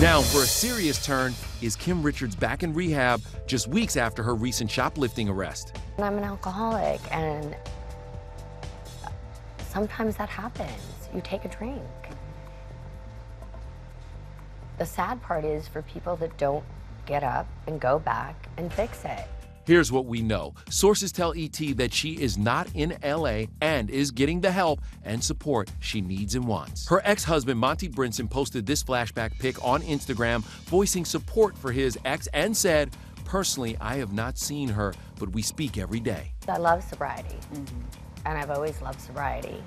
Now, for a serious turn, is Kim Richards back in rehab just weeks after her recent shoplifting arrest? I'm an alcoholic, and sometimes that happens. You take a drink. The sad part is for people that don't get up and go back and fix it. Here's what we know. Sources tell ET that she is not in LA and is getting the help and support she needs and wants. Her ex husband, Monty Brinson, posted this flashback pic on Instagram, voicing support for his ex and said, Personally, I have not seen her, but we speak every day. I love sobriety, mm-hmm. and I've always loved sobriety.